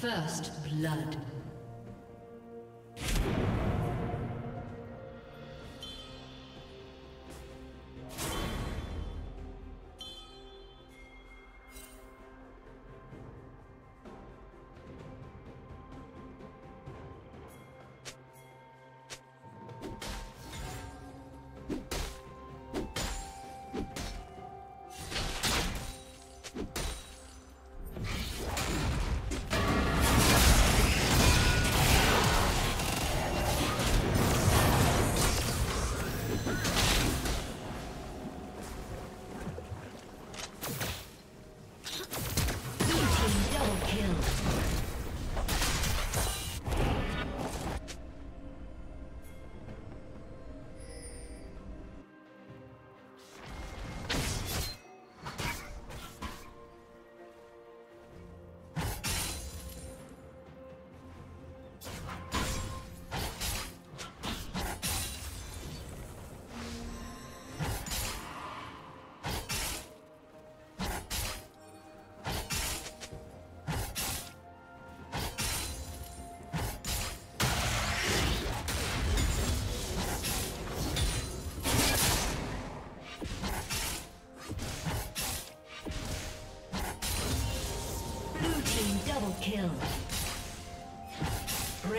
First blood.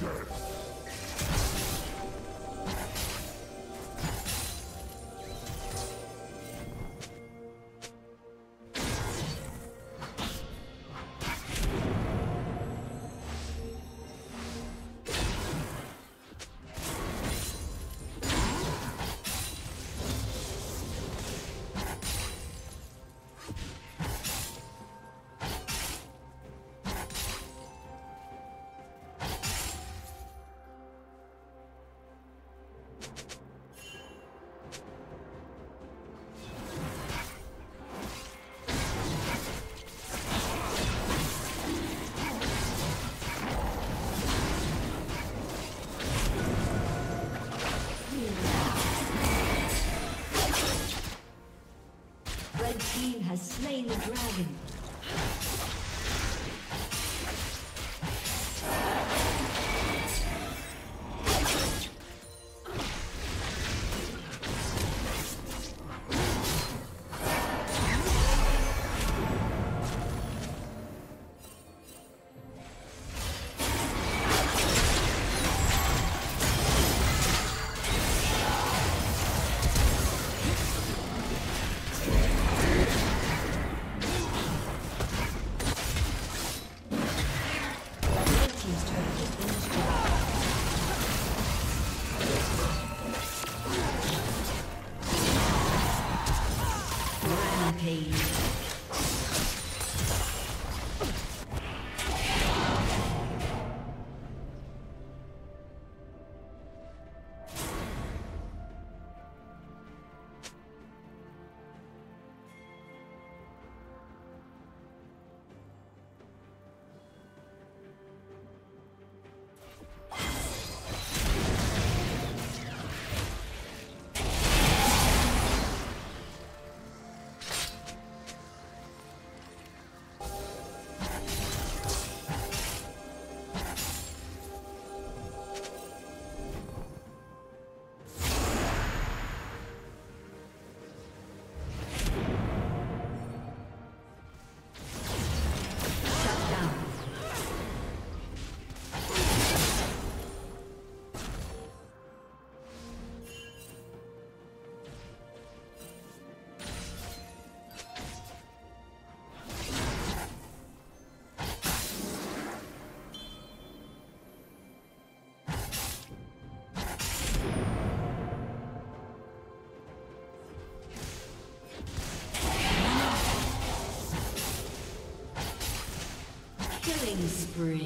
dead. Killing